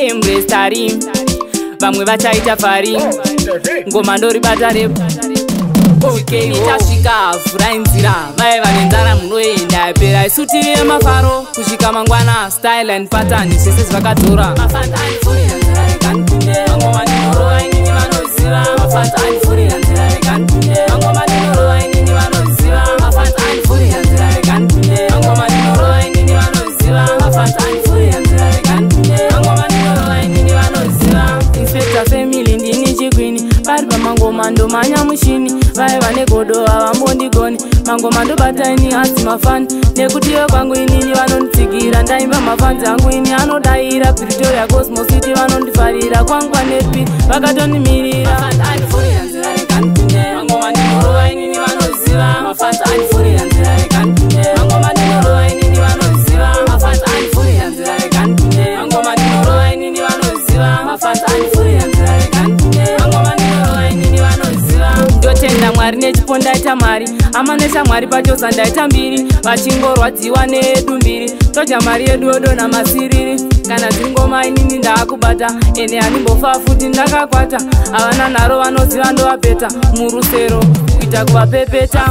tembestari vamwe vachaita fari ngoma ndoribata rep okay, itasvika oh. furai nzira vaiva nenzara munoenda pera isu tiri nemafaro kusvika mangwana style and pattern zvese zvakadzora mandomanya mushini vaiva negodo havambondigoni mango mandobataini asi mafani nekutiyo kwangu inini vanonditsigira ndaimba mafanzi angu ini anodayira pretoria cosmo city vanondifarira kwangu kwanepi vakatondimirira nyari nechipo ndaita mari ama neshamwari pachosa ndaita mbiri vachingorwadziwa needu mbiri toja mari yedu yodonha masiriri kana zvingoma inini ndaakubata ene handimbofaa futi ndakakwata havana nharo vanoziva ndovapeta murusero kuita kuvapepeta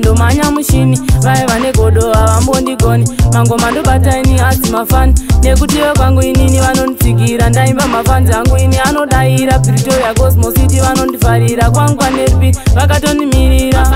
ndomhanya mushini vaiva negodo havambondigoni mangoma ndobataini asi mafani nekutiwe kwangu inini vanonditsigira ndaimba mafanzi angu ini anodayira pretoria cosmosity vanondifarira kwangu kwanerpi vakatondimirira